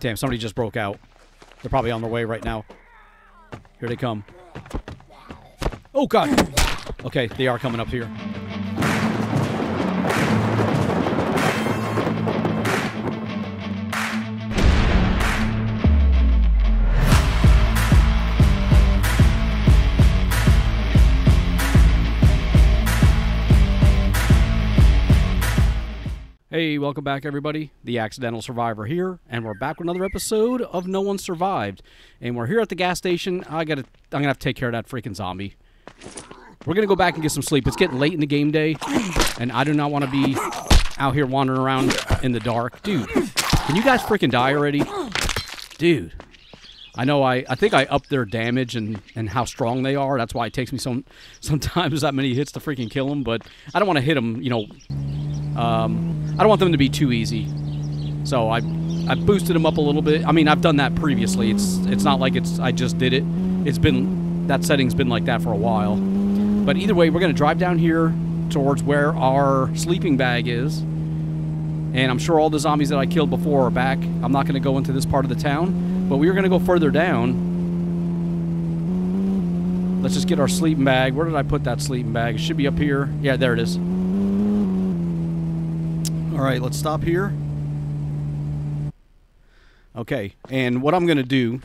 Damn, somebody just broke out. They're probably on their way right now. Here they come. Oh, God. Okay, they are coming up here. Hey, welcome back, everybody. The Accidental Survivor here, and we're back with another episode of No One Survived. And we're here at the gas station. I gotta, I'm gonna have to take care of that freaking zombie. We're gonna go back and get some sleep. It's getting late in the game day, and I do not want to be out here wandering around in the dark, dude. Can you guys freaking die already, dude? I know I, I think I up their damage and, and how strong they are. That's why it takes me some sometimes that many hits to freaking kill them. But I don't want to hit them, you know. Um, I don't want them to be too easy. So I I boosted them up a little bit. I mean, I've done that previously. It's it's not like it's I just did it. It's been that setting's been like that for a while. But either way, we're gonna drive down here towards where our sleeping bag is. And I'm sure all the zombies that I killed before are back. I'm not gonna go into this part of the town, but we are gonna go further down. Let's just get our sleeping bag. Where did I put that sleeping bag? It should be up here. Yeah, there it is. All right, let's stop here. Okay, and what I'm going to do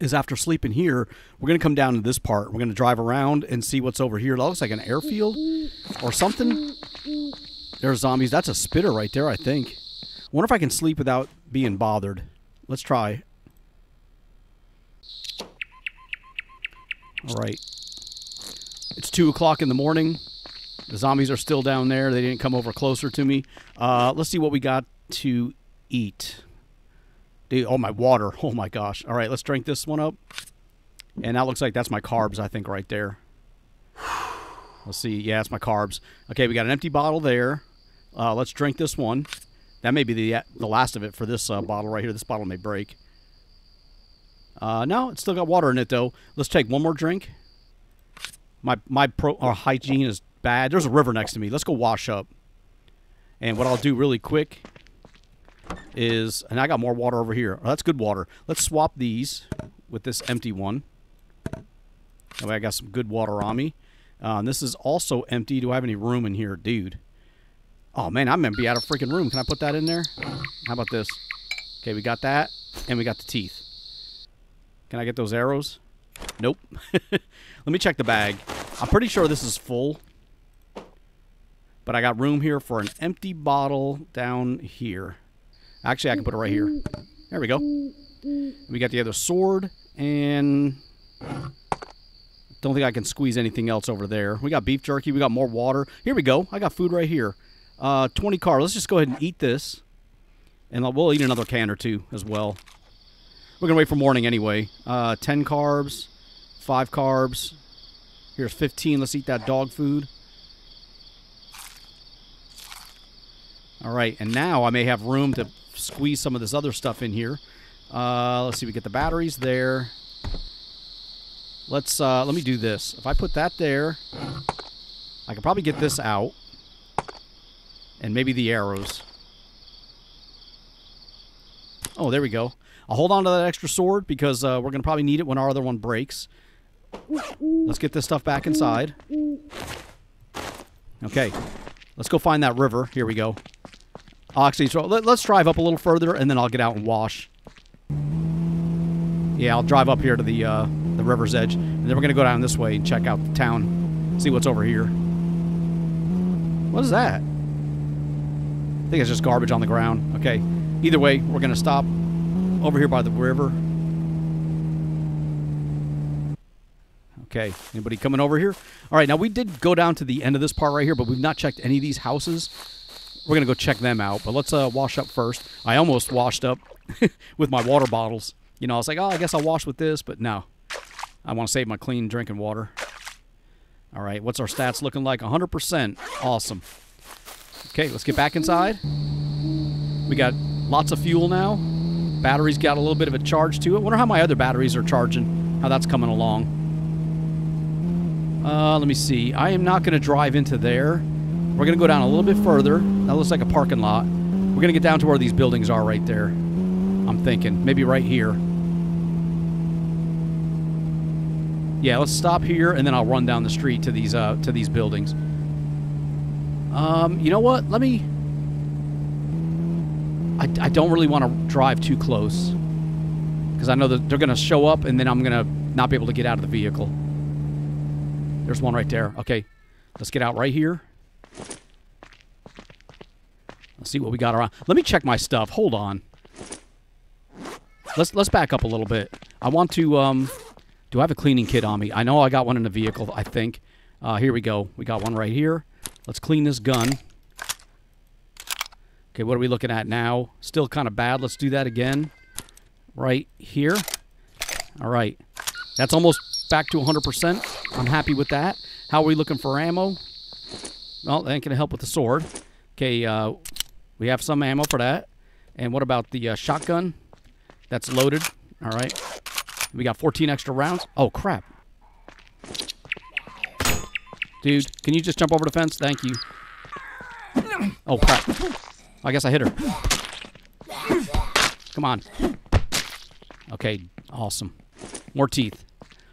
is after sleeping here, we're going to come down to this part. We're going to drive around and see what's over here. It looks like an airfield or something. There's zombies. That's a spitter right there, I think. Wonder if I can sleep without being bothered. Let's try. All right. It's 2 o'clock in the morning. The zombies are still down there. They didn't come over closer to me. Uh, let's see what we got to eat. Dude, oh, my water. Oh, my gosh. All right, let's drink this one up. And that looks like that's my carbs, I think, right there. Let's see. Yeah, it's my carbs. Okay, we got an empty bottle there. Uh, let's drink this one. That may be the the last of it for this uh, bottle right here. This bottle may break. Uh, no, it's still got water in it, though. Let's take one more drink. My my pro or hygiene is bad. There's a river next to me. Let's go wash up. And what I'll do really quick is, and I got more water over here. Oh, that's good water. Let's swap these with this empty one. That way I got some good water on me. Uh, this is also empty. Do I have any room in here? Dude. Oh, man, I'm going to be out of freaking room. Can I put that in there? How about this? Okay, we got that, and we got the teeth. Can I get those arrows? Nope. Let me check the bag. I'm pretty sure this is full. But I got room here for an empty bottle down here. Actually, I can put it right here. There we go. We got the other sword, and don't think I can squeeze anything else over there. We got beef jerky. We got more water. Here we go. I got food right here. Uh, 20 carbs. Let's just go ahead and eat this. And we'll eat another can or two as well. We're going to wait for morning anyway. Uh, 10 carbs. 5 carbs. Here's 15. Let's eat that dog food. All right. And now I may have room to squeeze some of this other stuff in here. Uh, let's see. We get the batteries there. Let's uh, let me do this. If I put that there, I can probably get this out, and maybe the arrows. Oh, there we go. I'll hold on to that extra sword because uh, we're gonna probably need it when our other one breaks. Let's get this stuff back inside. Okay, let's go find that river. Here we go. So let, let's drive up a little further, and then I'll get out and wash. Yeah, I'll drive up here to the uh, the river's edge, and then we're gonna go down this way and check out the town, see what's over here. What is that? I think it's just garbage on the ground. Okay. Either way, we're gonna stop over here by the river. Okay. Anybody coming over here? All right. Now we did go down to the end of this part right here, but we've not checked any of these houses. We're gonna go check them out, but let's uh, wash up first. I almost washed up with my water bottles. You know, I was like, oh, I guess I'll wash with this, but no. I want to save my clean drinking water. All right, what's our stats looking like? 100%. Awesome. Okay, let's get back inside. We got lots of fuel now. Battery's got a little bit of a charge to it. Wonder how my other batteries are charging, how that's coming along. Uh, let me see. I am not going to drive into there. We're going to go down a little bit further. That looks like a parking lot. We're going to get down to where these buildings are right there. I'm thinking maybe right here. Yeah, let's stop here and then I'll run down the street to these uh, to these buildings. Um, you know what? Let me. I, I don't really want to drive too close because I know that they're going to show up and then I'm going to not be able to get out of the vehicle. There's one right there. Okay, let's get out right here. Let's see what we got around. Let me check my stuff. Hold on. Let's let's back up a little bit. I want to. Um, do I have a cleaning kit on me? I know I got one in the vehicle. I think. Uh, here we go. We got one right here. Let's clean this gun. Okay, what are we looking at now? Still kind of bad. Let's do that again. Right here. All right. That's almost back to 100%. I'm happy with that. How are we looking for ammo? Well, that ain't going to help with the sword. Okay, uh, we have some ammo for that. And what about the uh, shotgun? That's loaded. All right. We got 14 extra rounds. Oh, crap. Dude, can you just jump over the fence? Thank you. Oh, crap. I guess I hit her. Come on. Okay, awesome. More teeth.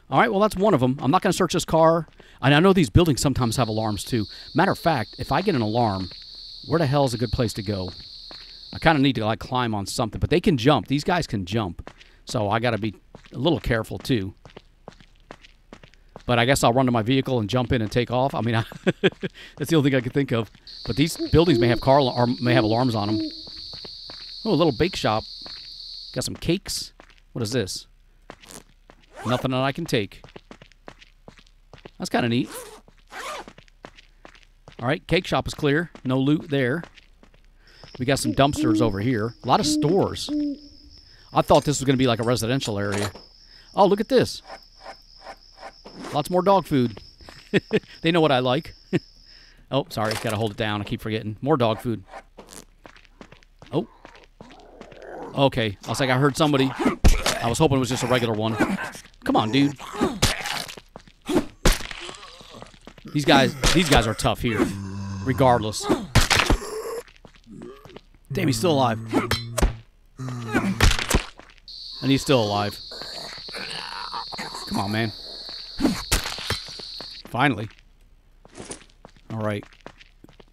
All right, well, that's one of them. I'm not going to search this car. And I know these buildings sometimes have alarms, too. Matter of fact, if I get an alarm, where the hell is a good place to go? I kind of need to, like, climb on something. But they can jump. These guys can jump. So I got to be a little careful, too. But I guess I'll run to my vehicle and jump in and take off. I mean, I that's the only thing I can think of. But these buildings may have car or um, may have alarms on them. Oh, a little bake shop. Got some cakes. What is this? Nothing that I can take. That's kind of neat. All right, cake shop is clear. No loot there. We got some dumpsters over here. A lot of stores. I thought this was going to be like a residential area. Oh, look at this. Lots more dog food. they know what I like. oh, sorry. Got to hold it down. I keep forgetting. More dog food. Oh. Okay. I was like, I heard somebody. I was hoping it was just a regular one. Come on, dude. These guys, these guys are tough here, regardless. Damn, he's still alive. And he's still alive. Come on, man. Finally. All right.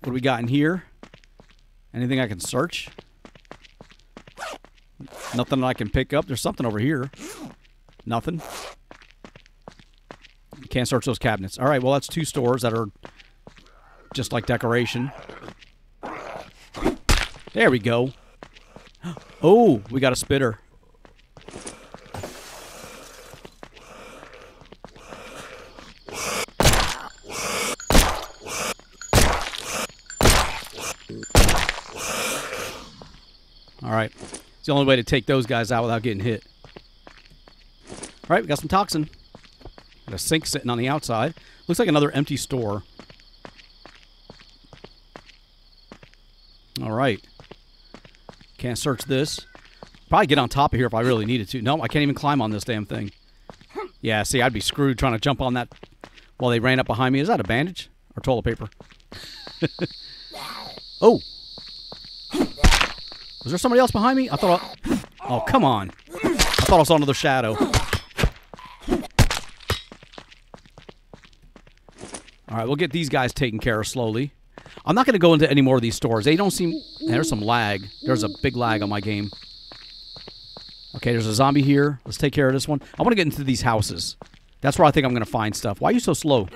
What do we got in here? Anything I can search? Nothing I can pick up. There's something over here. Nothing. Can't search those cabinets. All right, well, that's two stores that are just like decoration. There we go. Oh, we got a spitter. All right. It's the only way to take those guys out without getting hit. All right, we got some toxin. Got a sink sitting on the outside. Looks like another empty store. All right. Can't search this. Probably get on top of here if I really needed to. No, I can't even climb on this damn thing. Yeah, see, I'd be screwed trying to jump on that while they ran up behind me. Is that a bandage or toilet paper? oh. Was there somebody else behind me? I thought. I, oh, come on! I thought I saw another shadow. All right, we'll get these guys taken care of slowly. I'm not going to go into any more of these stores. They don't seem. There's some lag. There's a big lag on my game. Okay, there's a zombie here. Let's take care of this one. I want to get into these houses. That's where I think I'm going to find stuff. Why are you so slow?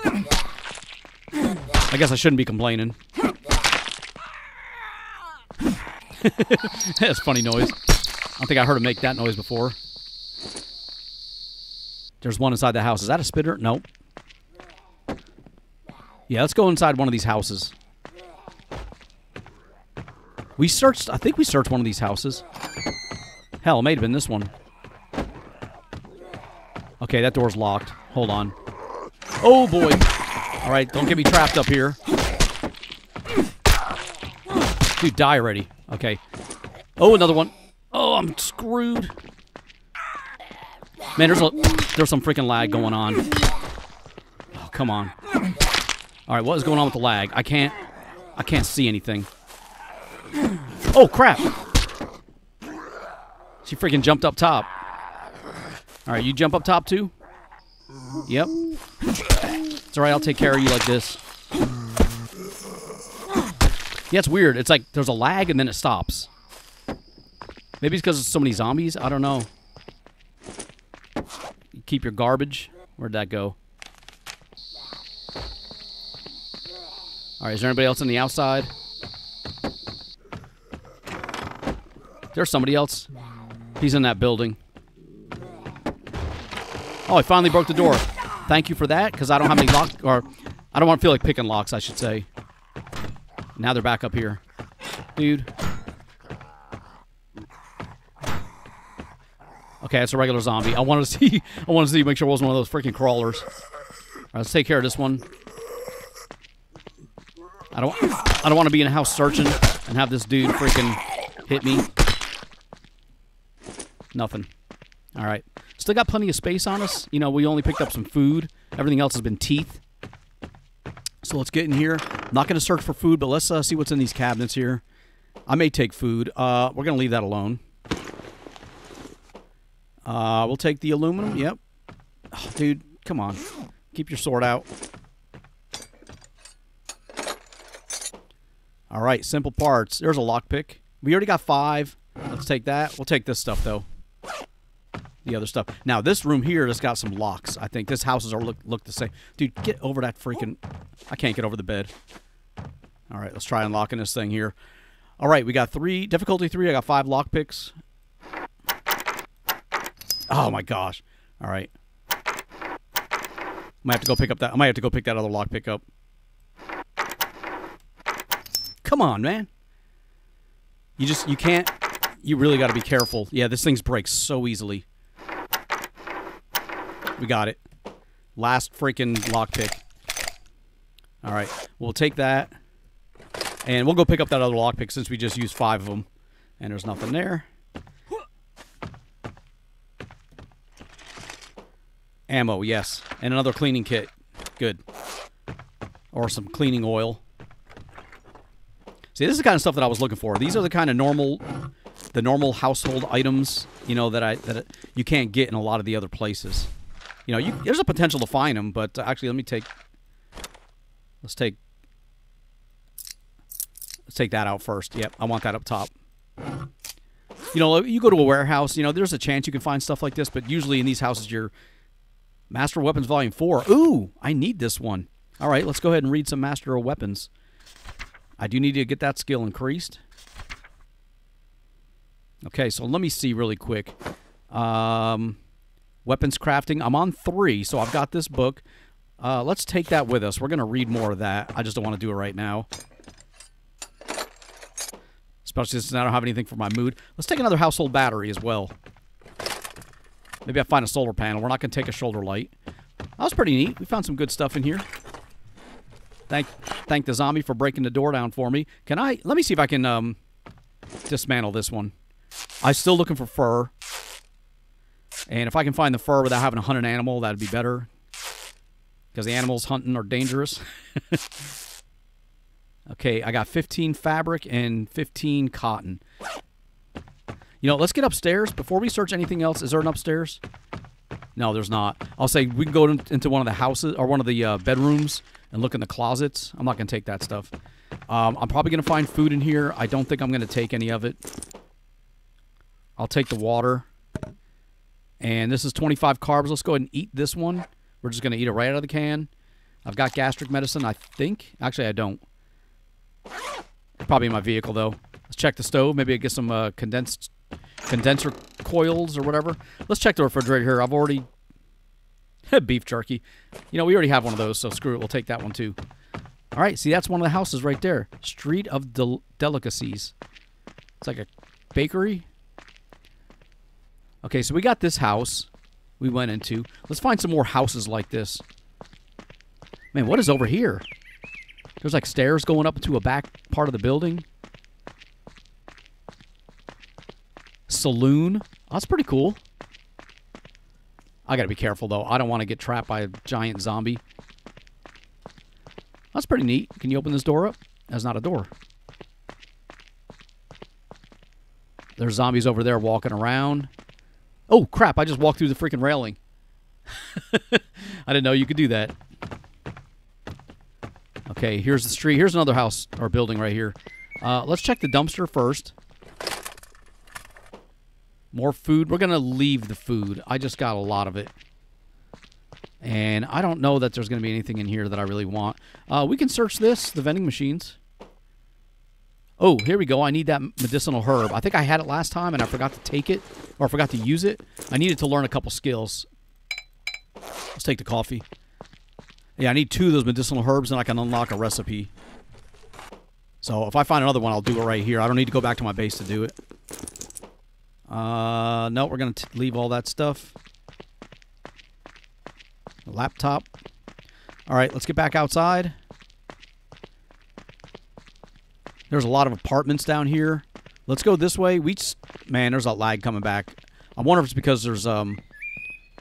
I guess I shouldn't be complaining. That's funny noise. I don't think I heard him make that noise before. There's one inside the house. Is that a spitter? Nope. Yeah, let's go inside one of these houses. We searched, I think we searched one of these houses. Hell, it may have been this one. Okay, that door's locked. Hold on. Oh, boy. All right, don't get me trapped up here. Dude, die already. Okay. Oh, another one. Oh, I'm screwed. Man, there's a there's some freaking lag going on. Oh, come on. All right, what is going on with the lag? I can't I can't see anything. Oh, crap. She freaking jumped up top. All right, you jump up top too? Yep. It's all right. I'll take care of you like this. Yeah, it's weird. It's like there's a lag and then it stops. Maybe it's because there's so many zombies. I don't know. Keep your garbage. Where'd that go? All right, is there anybody else on the outside? There's somebody else. He's in that building. Oh, I finally broke the door. Thank you for that, because I don't have any lock, or I don't want to feel like picking locks, I should say. Now they're back up here. Dude. Okay, it's a regular zombie. I wanted to see, I wanted to see, make sure it wasn't one of those freaking crawlers. All right, let's take care of this one. I don't, I don't want to be in a house searching and have this dude freaking hit me. Nothing. All right. Still got plenty of space on us. You know, we only picked up some food. Everything else has been teeth. So let's get in here. not going to search for food, but let's uh, see what's in these cabinets here. I may take food. Uh, we're going to leave that alone. Uh, we'll take the aluminum. Yep. Oh, dude, come on. Keep your sword out. All right, simple parts. There's a lockpick. We already got five. Let's take that. We'll take this stuff, though the other stuff. Now this room here has got some locks. I think this houses are look look the same. Dude, get over that freaking. I can't get over the bed. All right, let's try unlocking this thing here. All right, we got three difficulty three. I got five lockpicks. Oh my gosh! All right, might have to go pick up that. I might have to go pick that other lock pick up. Come on, man. You just you can't. You really got to be careful. Yeah, this thing's breaks so easily. We got it. Last freaking lockpick. All right. We'll take that. And we'll go pick up that other lockpick since we just used five of them. And there's nothing there. Ammo, yes. And another cleaning kit. Good. Or some cleaning oil. See, this is the kind of stuff that I was looking for. These are the kind of normal, the normal household items, you know, that I that you can't get in a lot of the other places. You know, you, there's a potential to find them, but uh, actually, let me take. Let's take. Let's take that out first. Yep, I want that up top. You know, you go to a warehouse. You know, there's a chance you can find stuff like this, but usually in these houses, you're Master Weapons Volume Four. Ooh, I need this one. All right, let's go ahead and read some Master of Weapons. I do need to get that skill increased. Okay, so let me see really quick. Um, Weapons crafting. I'm on three, so I've got this book. Uh, let's take that with us. We're going to read more of that. I just don't want to do it right now. Especially since I don't have anything for my mood. Let's take another household battery as well. Maybe I find a solar panel. We're not going to take a shoulder light. That was pretty neat. We found some good stuff in here. Thank thank the zombie for breaking the door down for me. Can I... Let me see if I can um, dismantle this one. I'm still looking for fur. And if I can find the fur without having to hunt an animal, that'd be better. Because the animals hunting are dangerous. okay, I got 15 fabric and 15 cotton. You know, let's get upstairs. Before we search anything else, is there an upstairs? No, there's not. I'll say we can go into one of the houses or one of the uh, bedrooms and look in the closets. I'm not going to take that stuff. Um, I'm probably going to find food in here. I don't think I'm going to take any of it. I'll take the water. And this is 25 carbs. Let's go ahead and eat this one. We're just going to eat it right out of the can. I've got gastric medicine, I think. Actually, I don't. Probably in my vehicle, though. Let's check the stove. Maybe I get some uh, condensed condenser coils or whatever. Let's check the refrigerator here. I've already... Beef jerky. You know, we already have one of those, so screw it. We'll take that one, too. All right, see, that's one of the houses right there. Street of Del Delicacies. It's like a bakery. Okay, so we got this house we went into. Let's find some more houses like this. Man, what is over here? There's like stairs going up to a back part of the building. Saloon. Oh, that's pretty cool. I gotta be careful though. I don't want to get trapped by a giant zombie. That's pretty neat. Can you open this door up? That's not a door. There's zombies over there walking around. Oh, crap. I just walked through the freaking railing. I didn't know you could do that. Okay, here's the street. Here's another house or building right here. Uh, let's check the dumpster first. More food. We're going to leave the food. I just got a lot of it. And I don't know that there's going to be anything in here that I really want. Uh, we can search this, the vending machines. Oh, here we go. I need that medicinal herb. I think I had it last time and I forgot to take it or forgot to use it. I needed to learn a couple skills. Let's take the coffee. Yeah, I need two of those medicinal herbs and I can unlock a recipe. So if I find another one, I'll do it right here. I don't need to go back to my base to do it. Uh, no, we're going to leave all that stuff. Laptop. All right, let's get back outside. There's a lot of apartments down here. Let's go this way. We just, man, there's a lag coming back. I wonder if it's because there's um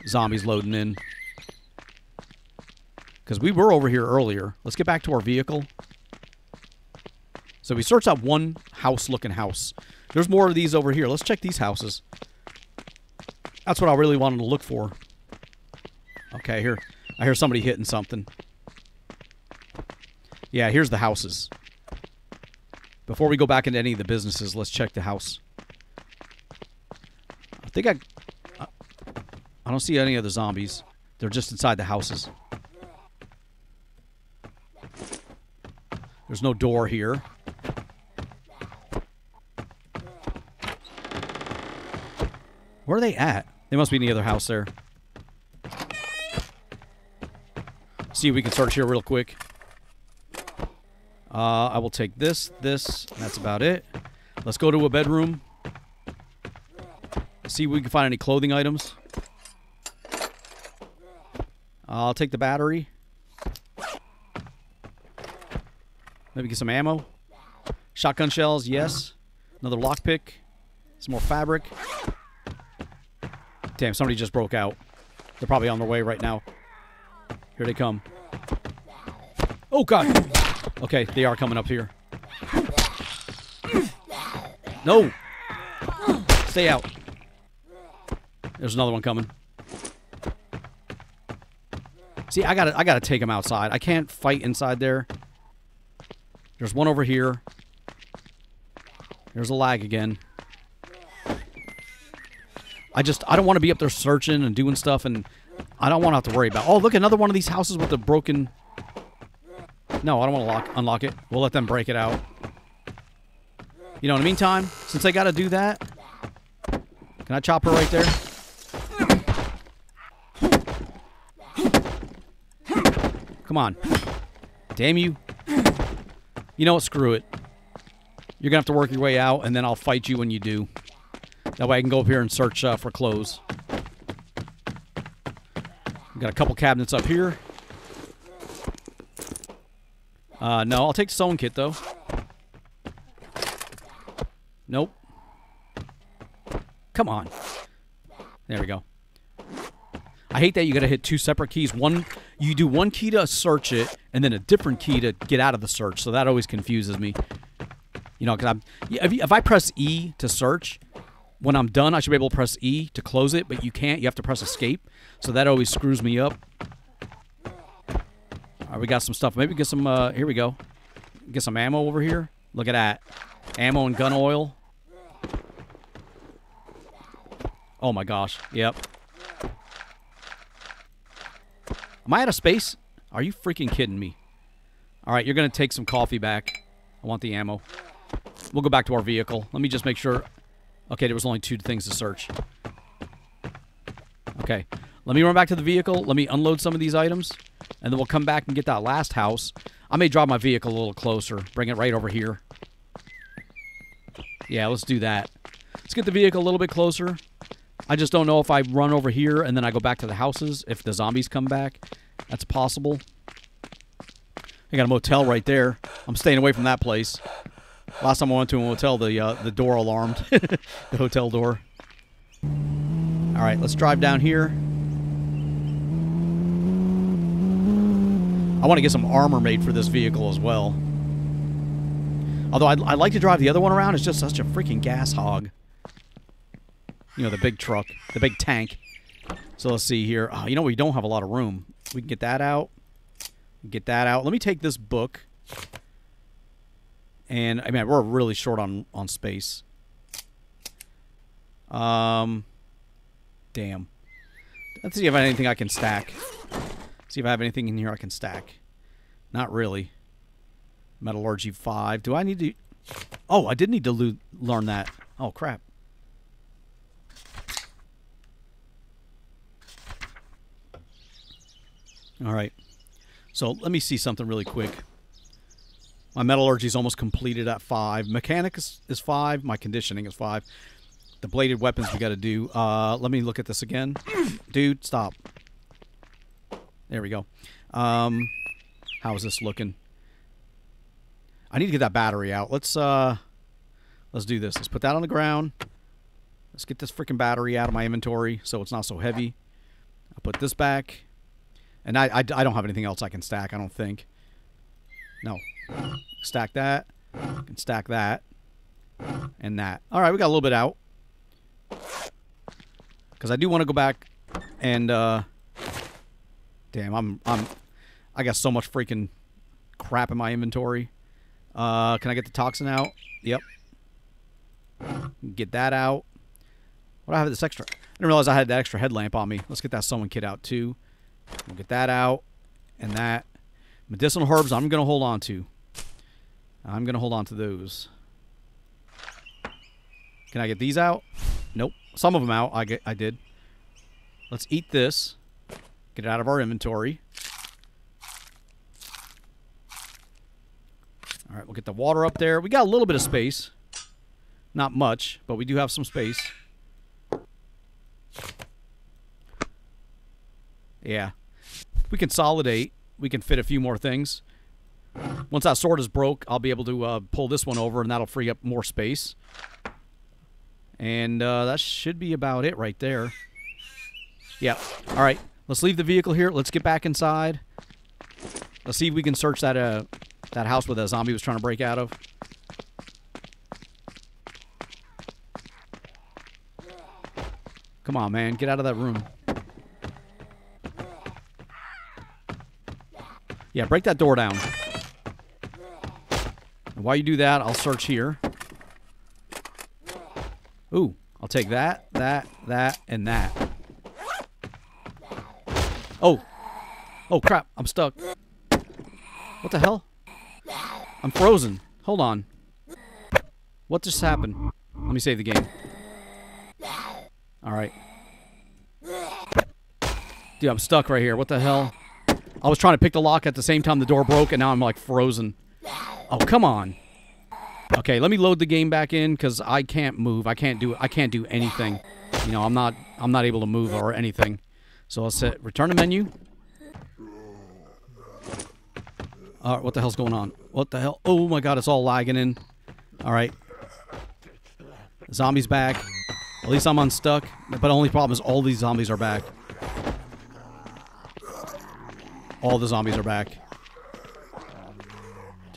zombies loading in. Because we were over here earlier. Let's get back to our vehicle. So we searched out one house-looking house. There's more of these over here. Let's check these houses. That's what I really wanted to look for. Okay, here. I hear somebody hitting something. Yeah, here's the houses. Before we go back into any of the businesses, let's check the house. I think I... I don't see any other zombies. They're just inside the houses. There's no door here. Where are they at? They must be in the other house there. See if we can search here real quick. Uh, I will take this, this, and that's about it. Let's go to a bedroom. See if we can find any clothing items. I'll take the battery. Maybe get some ammo. Shotgun shells, yes. Another lockpick. Some more fabric. Damn, somebody just broke out. They're probably on their way right now. Here they come. Oh, God. Okay, they are coming up here. No! Stay out. There's another one coming. See, I gotta, I gotta take him outside. I can't fight inside there. There's one over here. There's a lag again. I just, I don't want to be up there searching and doing stuff, and I don't want to have to worry about. Oh, look, another one of these houses with the broken. No, I don't want to lock, unlock it. We'll let them break it out. You know, in the meantime, since I got to do that, can I chop her right there? Come on. Damn you. You know what? Screw it. You're going to have to work your way out, and then I'll fight you when you do. That way I can go up here and search uh, for clothes. Got a couple cabinets up here. Uh, no, I'll take the sewing kit, though. Nope. Come on. There we go. I hate that you got to hit two separate keys. One, you do one key to search it, and then a different key to get out of the search. So that always confuses me. You know, because I'm if, if I press E to search, when I'm done, I should be able to press E to close it, but you can't. You have to press Escape. So that always screws me up. All right, we got some stuff. Maybe get some. Uh, here we go. Get some ammo over here. Look at that. Ammo and gun oil. Oh my gosh. Yep. Am I out of space? Are you freaking kidding me? All right, you're going to take some coffee back. I want the ammo. We'll go back to our vehicle. Let me just make sure. Okay, there was only two things to search. Okay. Let me run back to the vehicle. Let me unload some of these items. And then we'll come back and get that last house. I may drive my vehicle a little closer. Bring it right over here. Yeah, let's do that. Let's get the vehicle a little bit closer. I just don't know if I run over here and then I go back to the houses if the zombies come back. That's possible. I got a motel right there. I'm staying away from that place. Last time I went to a hotel, the uh, the door alarmed, the hotel door. All right, let's drive down here. I want to get some armor made for this vehicle as well. Although I'd, I'd like to drive the other one around, it's just such a freaking gas hog. You know, the big truck, the big tank. So let's see here. Oh, you know, we don't have a lot of room. We can get that out. Get that out. Let me take this book. And I mean, we're really short on on space. Um, damn. Let's see if I have anything I can stack. See if I have anything in here I can stack. Not really. Metallurgy 5. Do I need to... Oh, I did need to learn that. Oh, crap. All right. So let me see something really quick. My metallurgy is almost completed at 5. Mechanic is, is 5. My conditioning is 5. The bladed weapons we got to do. Uh, let me look at this again. Dude, stop. There we go. Um, how is this looking? I need to get that battery out. Let's uh, let's do this. Let's put that on the ground. Let's get this freaking battery out of my inventory so it's not so heavy. I'll put this back. And I, I, I don't have anything else I can stack, I don't think. No. Stack that. can stack that. And that. All right, we got a little bit out. Because I do want to go back and, uh... Damn, I'm, I'm... I got so much freaking crap in my inventory. Uh, can I get the toxin out? Yep. Get that out. What do I have this extra? I didn't realize I had that extra headlamp on me. Let's get that sewing kit out, too. We'll get that out. And that. Medicinal herbs I'm going to hold on to. I'm going to hold on to those. Can I get these out? Nope. Some of them out. I, get, I did. Let's eat this. Get it out of our inventory. All right, we'll get the water up there. We got a little bit of space. Not much, but we do have some space. Yeah. We consolidate. We can fit a few more things. Once that sword is broke, I'll be able to uh, pull this one over, and that'll free up more space. And uh, that should be about it right there. Yeah. All right. Let's leave the vehicle here. Let's get back inside. Let's see if we can search that uh, that house where the zombie was trying to break out of. Come on, man. Get out of that room. Yeah, break that door down. And while you do that, I'll search here. Ooh, I'll take that, that, that, and that. Oh. Oh, crap. I'm stuck. What the hell? I'm frozen. Hold on. What just happened? Let me save the game. Alright. Dude, I'm stuck right here. What the hell? I was trying to pick the lock at the same time the door broke, and now I'm, like, frozen. Oh, come on. Okay, let me load the game back in, because I can't move. I can't do I can't do anything. You know, I'm not I'm not able to move or anything. So I'll set return to menu. All right, what the hell's going on? What the hell? Oh my god, it's all lagging in. All right. Zombies back. At least I'm unstuck. But the only problem is all these zombies are back. All the zombies are back.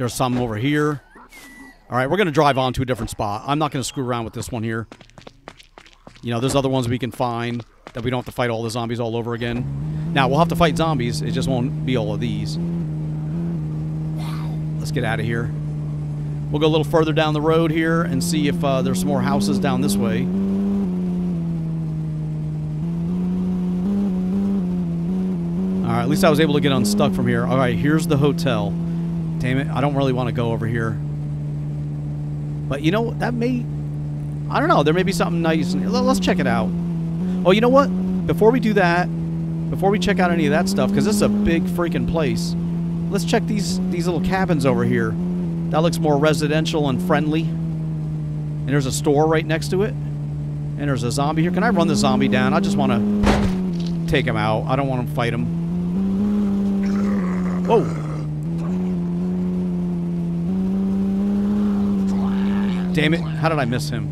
There's some over here. All right, we're going to drive on to a different spot. I'm not going to screw around with this one here. You know, there's other ones we can find that we don't have to fight all the zombies all over again. Now, we'll have to fight zombies. It just won't be all of these. Let's get out of here. We'll go a little further down the road here and see if uh, there's some more houses down this way. All right, at least I was able to get unstuck from here. All right, here's the hotel. Damn it, I don't really want to go over here. But you know, that may... I don't know, there may be something nice. Let's check it out. Oh, you know what? Before we do that, before we check out any of that stuff, because this is a big freaking place, Let's check these these little cabins over here. That looks more residential and friendly. And there's a store right next to it. And there's a zombie here. Can I run the zombie down? I just want to take him out. I don't want to fight him. Whoa. Damn it. How did I miss him?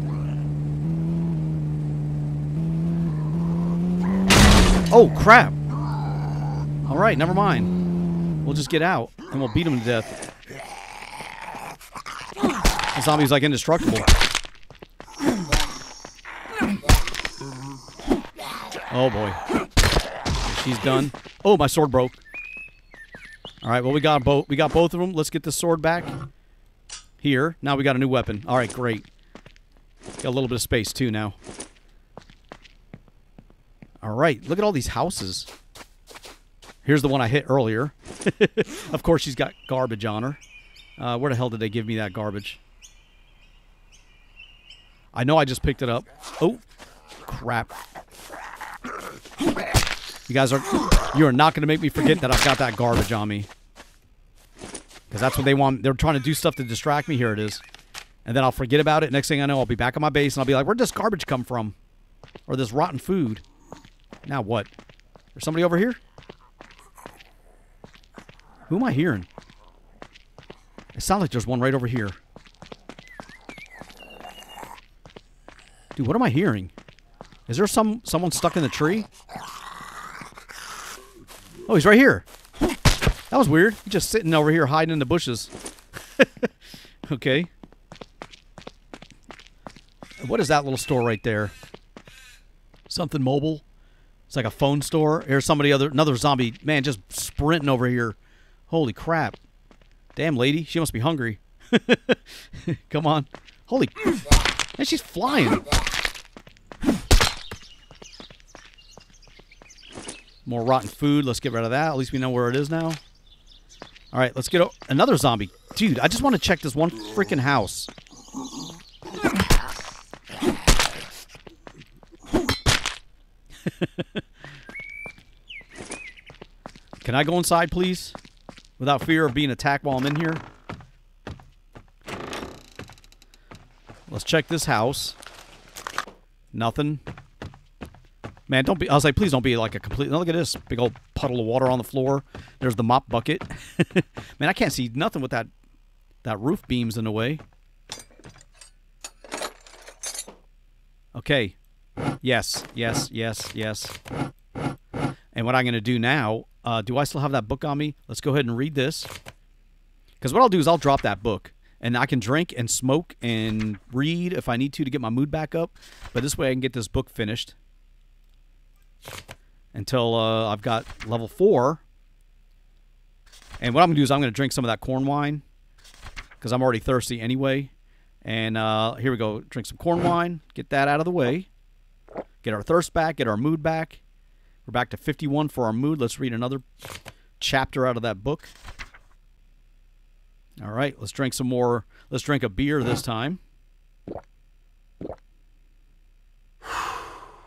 Oh, crap. All right, never mind. We'll just get out, and we'll beat him to death. The zombie's like indestructible. Oh boy. She's done. Oh, my sword broke. All right, well we got both we got both of them. Let's get the sword back. Here. Now we got a new weapon. All right, great. Got a little bit of space too now. All right, look at all these houses. Here's the one I hit earlier. of course, she's got garbage on her. Uh, where the hell did they give me that garbage? I know I just picked it up. Oh, crap. You guys are... You are not going to make me forget that I've got that garbage on me. Because that's what they want. They're trying to do stuff to distract me. Here it is. And then I'll forget about it. Next thing I know, I'll be back on my base and I'll be like, where'd this garbage come from? Or this rotten food? Now what? There's somebody over here? Who am I hearing? It sounds like there's one right over here. Dude, what am I hearing? Is there some someone stuck in the tree? Oh, he's right here. That was weird. He's just sitting over here hiding in the bushes. okay. What is that little store right there? Something mobile. It's like a phone store. Here's somebody other another zombie man just sprinting over here. Holy crap. Damn lady, she must be hungry. Come on. Holy and she's flying. More rotten food. Let's get rid of that. At least we know where it is now. All right, let's get another zombie. Dude, I just want to check this one freaking house. Can I go inside, please? Without fear of being attacked while I'm in here? Let's check this house. Nothing. Man, don't be. I was like, please don't be like a complete. Look at this big old puddle of water on the floor. There's the mop bucket. Man, I can't see nothing with that that roof beams in the way. Okay. Yes, yes, yes, yes. And what I'm going to do now, uh, do I still have that book on me? Let's go ahead and read this. Because what I'll do is I'll drop that book. And I can drink and smoke and read if I need to to get my mood back up. But this way I can get this book finished until uh, I've got level four. And what I'm going to do is I'm going to drink some of that corn wine because I'm already thirsty anyway. And uh, here we go. Drink some corn wine. Get that out of the way. Get our thirst back. Get our mood back. We're back to 51 for our mood. Let's read another chapter out of that book. All right. Let's drink some more. Let's drink a beer this time.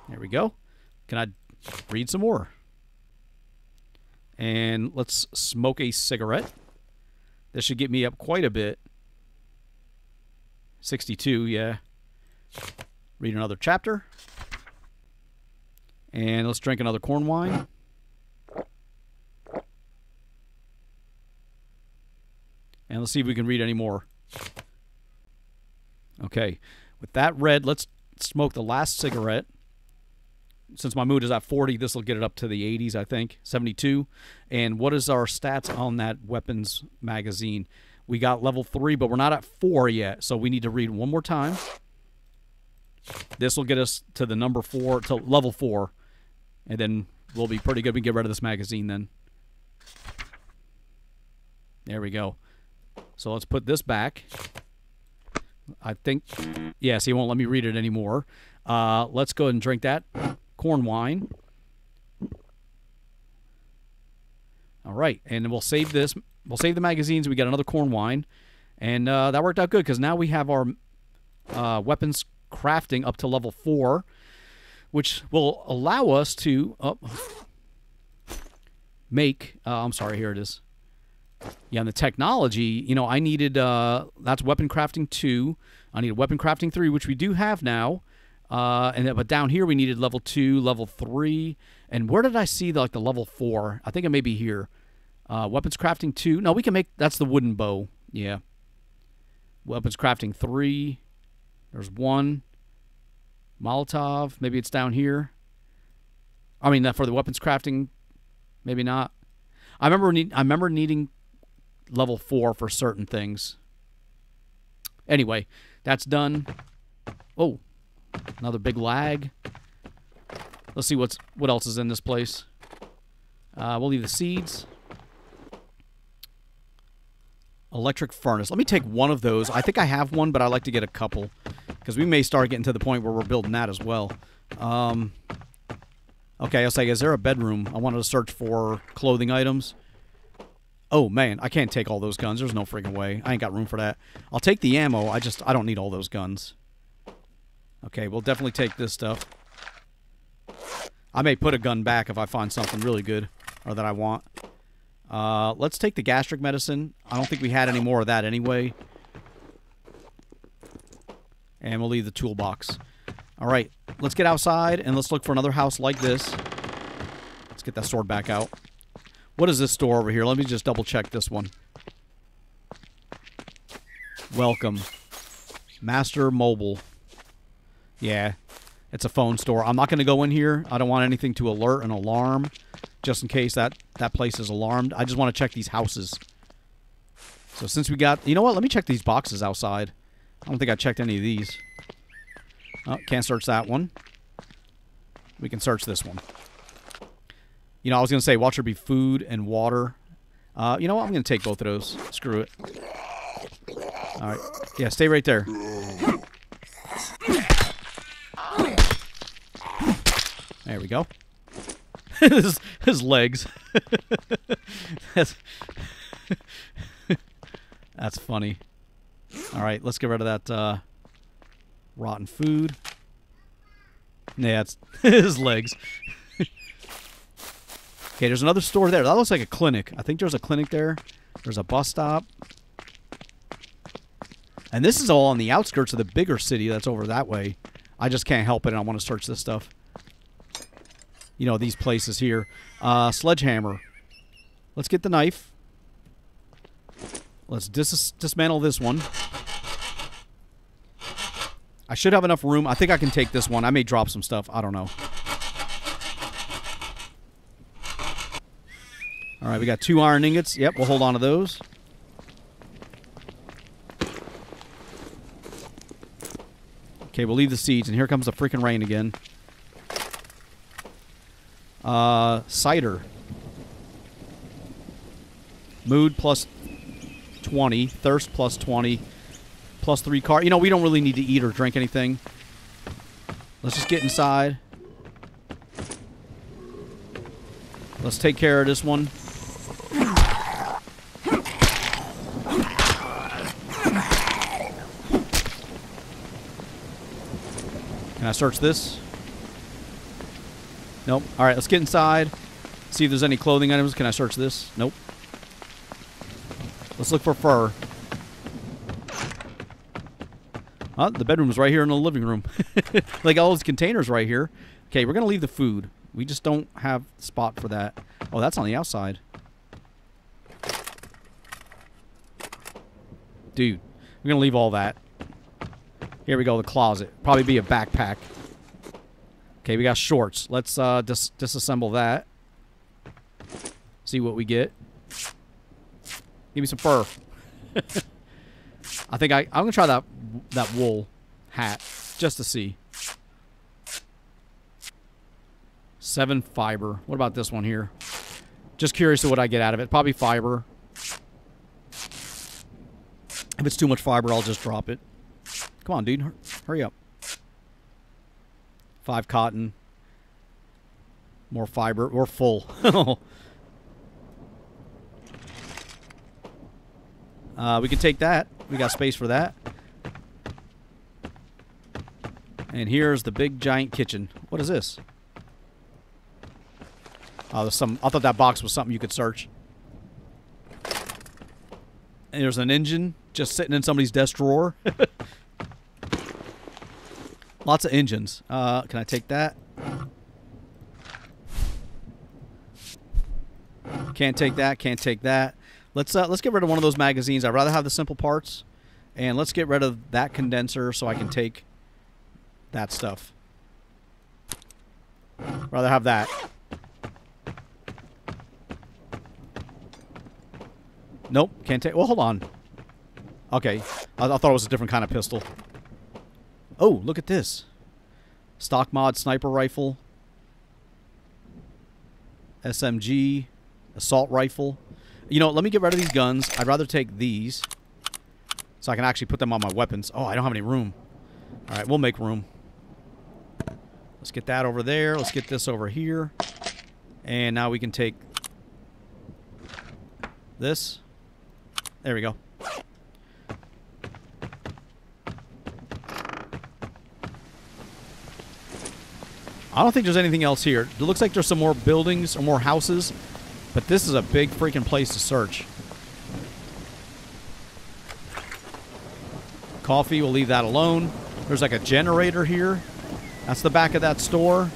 There we go. Can I read some more. And let's smoke a cigarette. This should get me up quite a bit. 62, yeah. Read another chapter. And let's drink another corn wine. And let's see if we can read any more. Okay. With that read, let's smoke the last cigarette since my mood is at 40, this will get it up to the 80s, I think, 72. And what is our stats on that weapons magazine? We got level 3, but we're not at 4 yet, so we need to read one more time. This will get us to the number 4, to level 4, and then we'll be pretty good. We can get rid of this magazine then. There we go. So let's put this back. I think, yes, he won't let me read it anymore. Uh, let's go ahead and drink that corn wine. All right, and we'll save this. We'll save the magazines. We got another corn wine, and uh, that worked out good because now we have our uh, weapons crafting up to level four, which will allow us to oh, make. Uh, I'm sorry, here it is. Yeah, and the technology. You know, I needed uh, that's weapon crafting two. I needed weapon crafting three, which we do have now. Uh, and then, but down here we needed level two, level three, and where did I see the, like the level four? I think it may be here. Uh, weapons crafting two. No, we can make that's the wooden bow. Yeah. Weapons crafting three. There's one. Molotov. Maybe it's down here. I mean, for the weapons crafting, maybe not. I remember. Need, I remember needing level four for certain things. Anyway, that's done. Oh, Another big lag. Let's see what's what else is in this place. Uh, we'll leave the seeds. Electric furnace. Let me take one of those. I think I have one, but I like to get a couple because we may start getting to the point where we're building that as well. Um, okay, I was like, is there a bedroom? I wanted to search for clothing items. Oh man, I can't take all those guns. There's no freaking way. I ain't got room for that. I'll take the ammo. I just I don't need all those guns. Okay, we'll definitely take this stuff. I may put a gun back if I find something really good or that I want. Uh, let's take the gastric medicine. I don't think we had any more of that anyway. And we'll leave the toolbox. All right, let's get outside and let's look for another house like this. Let's get that sword back out. What is this store over here? Let me just double check this one. Welcome. Master Mobile. Yeah, it's a phone store. I'm not going to go in here. I don't want anything to alert an alarm just in case that, that place is alarmed. I just want to check these houses. So since we got... You know what? Let me check these boxes outside. I don't think I checked any of these. Oh, can't search that one. We can search this one. You know, I was going to say, watch there be food and water. Uh, you know what? I'm going to take both of those. Screw it. All right. Yeah, stay right there. There we go. his, his legs. that's, that's funny. All right, let's get rid of that uh, rotten food. Yeah, it's his legs. okay, there's another store there. That looks like a clinic. I think there's a clinic there. There's a bus stop. And this is all on the outskirts of the bigger city that's over that way. I just can't help it, and I want to search this stuff you know, these places here. Uh, sledgehammer. Let's get the knife. Let's dis dismantle this one. I should have enough room. I think I can take this one. I may drop some stuff. I don't know. All right, we got two iron ingots. Yep, we'll hold on to those. Okay, we'll leave the seeds, and here comes the freaking rain again. Uh, cider. Mood plus 20. Thirst plus 20. Plus 3 car. You know, we don't really need to eat or drink anything. Let's just get inside. Let's take care of this one. Can I search this? Nope. All right, let's get inside. See if there's any clothing items. Can I search this? Nope. Let's look for fur. Oh, the bedroom's right here in the living room. like all those containers right here. Okay, we're going to leave the food. We just don't have spot for that. Oh, that's on the outside. Dude, we're going to leave all that. Here we go, the closet. Probably be a backpack. Okay, we got shorts. Let's uh, dis disassemble that. See what we get. Give me some fur. I think I, I'm going to try that, that wool hat just to see. Seven fiber. What about this one here? Just curious of what I get out of it. Probably fiber. If it's too much fiber, I'll just drop it. Come on, dude. Hurry up. Five cotton. More fiber. We're full. uh, we can take that. We got space for that. And here's the big giant kitchen. What is this? There's some. I thought that box was something you could search. And there's an engine just sitting in somebody's desk drawer. Lots of engines. Uh, can I take that? Can't take that. Can't take that. Let's uh, let's get rid of one of those magazines. I'd rather have the simple parts, and let's get rid of that condenser so I can take that stuff. Rather have that. Nope, can't take. Well, hold on. Okay, I, I thought it was a different kind of pistol. Oh, look at this. Stock mod sniper rifle. SMG, assault rifle. You know, let me get rid of these guns. I'd rather take these so I can actually put them on my weapons. Oh, I don't have any room. All right, we'll make room. Let's get that over there. Let's get this over here. And now we can take this. There we go. I don't think there's anything else here. It looks like there's some more buildings or more houses, but this is a big freaking place to search. Coffee, we'll leave that alone. There's like a generator here. That's the back of that store.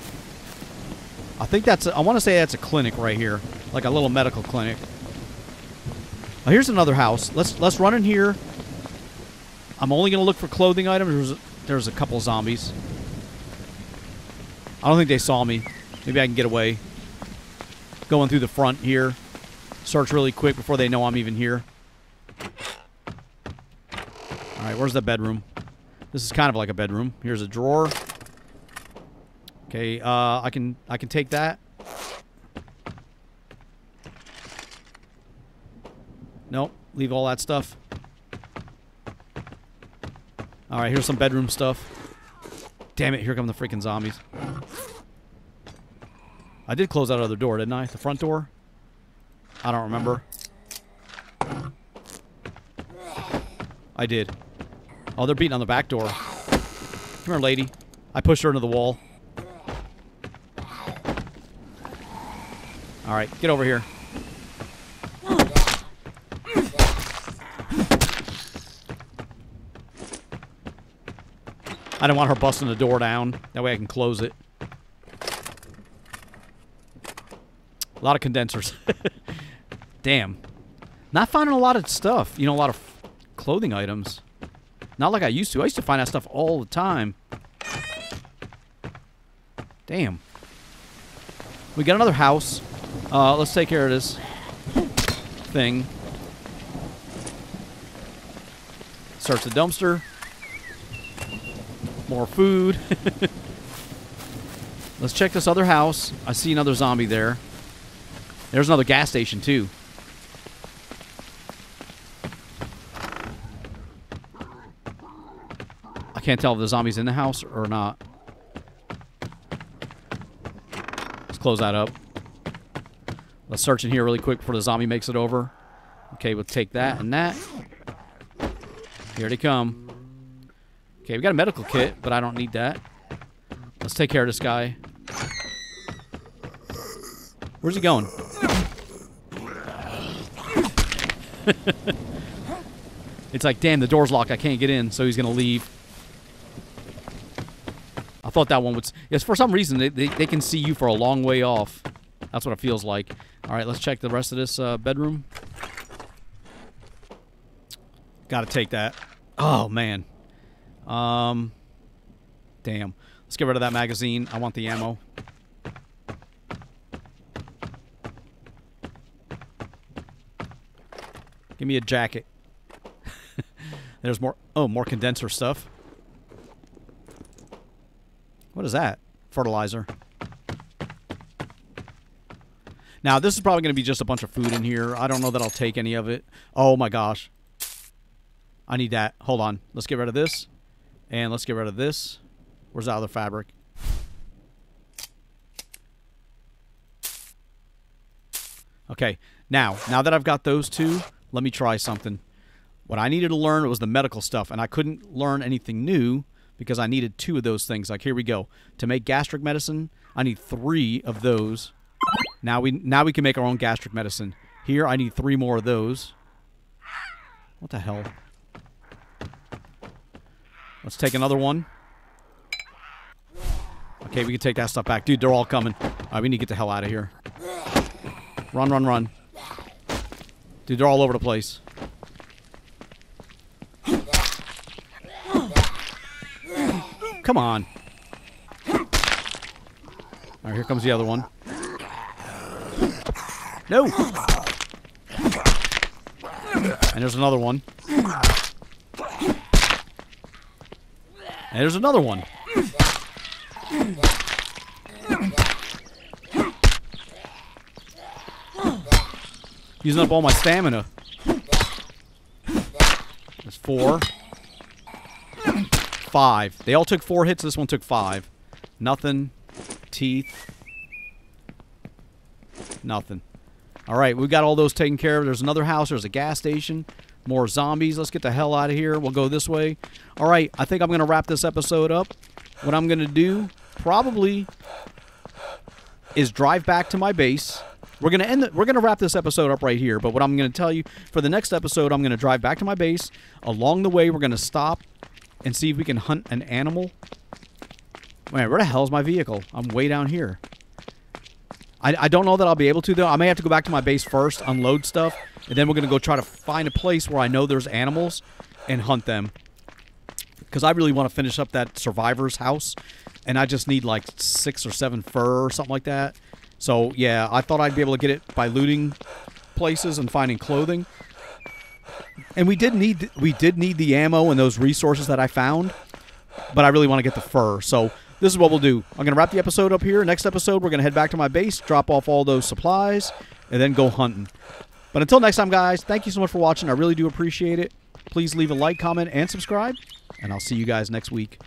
I think that's, a, I want to say that's a clinic right here. Like a little medical clinic. Here's another house. Let's let's run in here. I'm only going to look for clothing items. There's, there's a couple zombies. I don't think they saw me. Maybe I can get away. Going through the front here. Search really quick before they know I'm even here. Alright, where's the bedroom? This is kind of like a bedroom. Here's a drawer. Okay, uh, I can I can take that. Nope, leave all that stuff. Alright, here's some bedroom stuff. Damn it, here come the freaking zombies. I did close that other door, didn't I? The front door? I don't remember. I did. Oh, they're beating on the back door. Come here, lady. I pushed her into the wall. Alright, get over here. I don't want her busting the door down. That way I can close it. A lot of condensers. Damn. Not finding a lot of stuff. You know, a lot of clothing items. Not like I used to. I used to find that stuff all the time. Damn. We got another house. Uh, let's take care of this thing. Search the dumpster. More food. let's check this other house. I see another zombie there. There's another gas station, too. I can't tell if the zombie's in the house or not. Let's close that up. Let's search in here really quick before the zombie makes it over. Okay, we'll take that and that. Here they come. Okay, we got a medical kit, but I don't need that. Let's take care of this guy. Where's he going? it's like, damn, the door's locked. I can't get in, so he's going to leave. I thought that one would... Yes, for some reason, they, they, they, can see you for a long way off. That's what it feels like. All right, let's check the rest of this uh, bedroom. Got to take that. Oh, man. Um, Damn. Let's get rid of that magazine. I want the ammo. Give me a jacket. There's more. Oh, more condenser stuff. What is that? Fertilizer. Now, this is probably going to be just a bunch of food in here. I don't know that I'll take any of it. Oh, my gosh. I need that. Hold on. Let's get rid of this. And let's get rid of this. Where's the other fabric? Okay. Now, now that I've got those two, let me try something. What I needed to learn was the medical stuff, and I couldn't learn anything new because I needed two of those things. Like here we go. To make gastric medicine, I need three of those. Now we now we can make our own gastric medicine. Here I need three more of those. What the hell? Let's take another one. Okay, we can take that stuff back. Dude, they're all coming. All right, we need to get the hell out of here. Run, run, run. Dude, they're all over the place. Come on. All right, here comes the other one. No! And there's another one. And there's another one. Using up all my stamina. That's four. Five. They all took four hits. This one took five. Nothing. Teeth. Nothing. All right, we've got all those taken care of. There's another house. There's a gas station. More zombies. Let's get the hell out of here. We'll go this way. All right, I think I'm going to wrap this episode up. What I'm going to do probably is drive back to my base. We're gonna end. The, we're gonna wrap this episode up right here. But what I'm gonna tell you for the next episode, I'm gonna drive back to my base. Along the way, we're gonna stop and see if we can hunt an animal. Wait, where the hell is my vehicle? I'm way down here. I, I don't know that I'll be able to though. I may have to go back to my base first, unload stuff, and then we're gonna go try to find a place where I know there's animals and hunt them. Because I really want to finish up that survivor's house, and I just need like six or seven fur or something like that. So yeah, I thought I'd be able to get it by looting places and finding clothing. And we did need we did need the ammo and those resources that I found, but I really want to get the fur. So this is what we'll do. I'm gonna wrap the episode up here. Next episode, we're gonna head back to my base, drop off all those supplies, and then go hunting. But until next time, guys, thank you so much for watching. I really do appreciate it. Please leave a like, comment, and subscribe, and I'll see you guys next week.